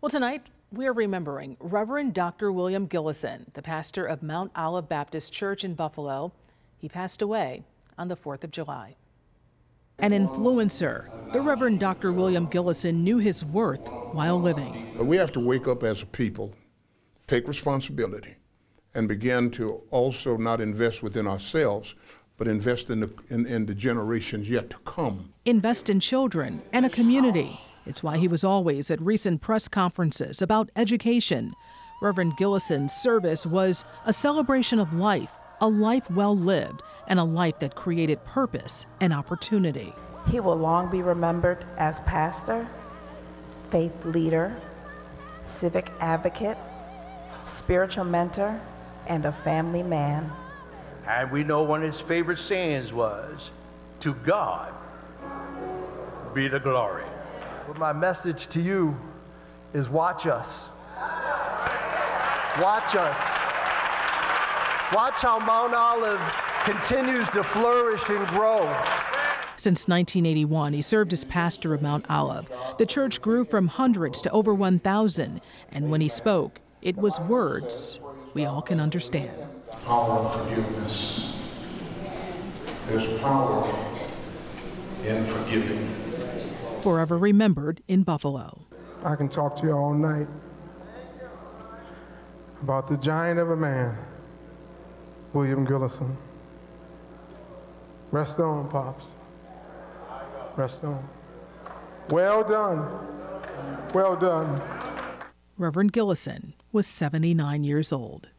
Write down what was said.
Well, tonight we are remembering Reverend Dr. William Gillison, the pastor of Mount Olive Baptist Church in Buffalo. He passed away on the 4th of July. An influencer, the Reverend Dr. William Gillison knew his worth while living. We have to wake up as a people, take responsibility, and begin to also not invest within ourselves, but invest in the, in, in the generations yet to come. Invest in children and a community. It's why he was always at recent press conferences about education. Reverend Gillison's service was a celebration of life, a life well lived, and a life that created purpose and opportunity. He will long be remembered as pastor, faith leader, civic advocate, spiritual mentor, and a family man. And we know one of his favorite sayings was, To God be the glory. But my message to you is watch us. Watch us. Watch how Mount Olive continues to flourish and grow. Since 1981, he served as pastor of Mount Olive. The church grew from hundreds to over 1,000, and when he spoke, it was words we all can understand. Power of forgiveness. There's power in forgiving forever remembered in Buffalo. I can talk to you all night about the giant of a man, William Gillison. Rest on, Pops. Rest on. Well done. Well done. Reverend Gillison was 79 years old.